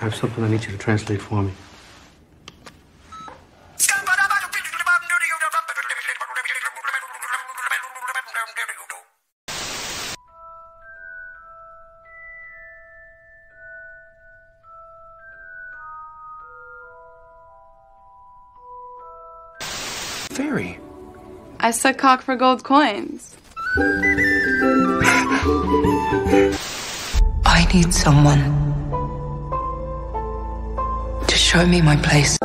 I have something I need you to translate for me. Fairy. I suck cock for gold coins. I need someone to show me my place.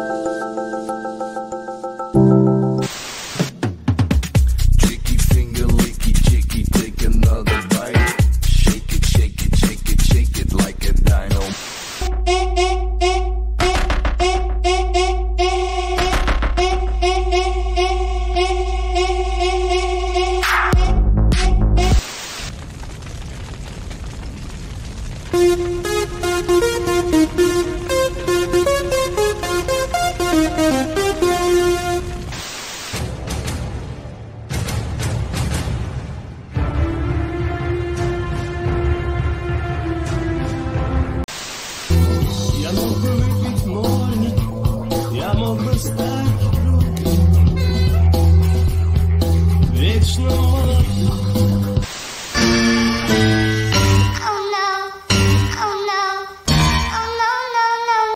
Chicky finger, Вечного.